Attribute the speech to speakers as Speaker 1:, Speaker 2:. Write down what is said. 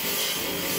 Speaker 1: うん。